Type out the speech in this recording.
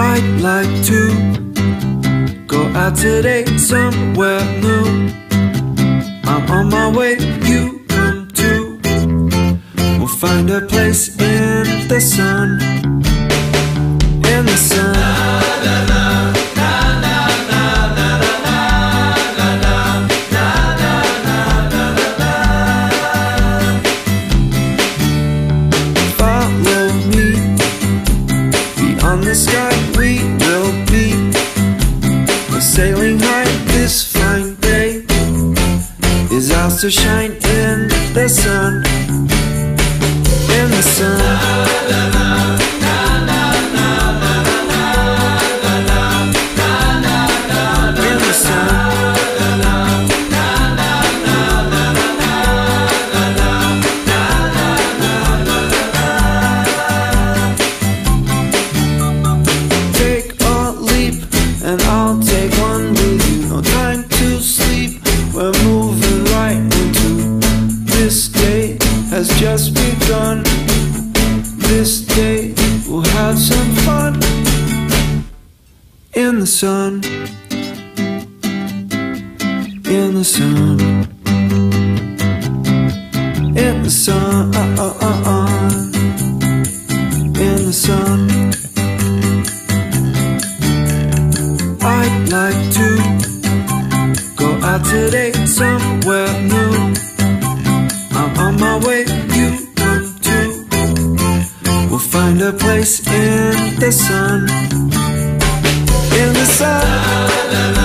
I'd like to go out today somewhere new. I'm on my way, you come too. We'll find a place in the sun. In the sun. Is to shine in the sun. In the sun. In the sun. Take a leap, and I'll has just begun. This day we'll have some fun in the sun. In the sun. In the sun. In the sun. I'd like to go out today somewhere new. I'm on my way, find a place in the sun. In the sun.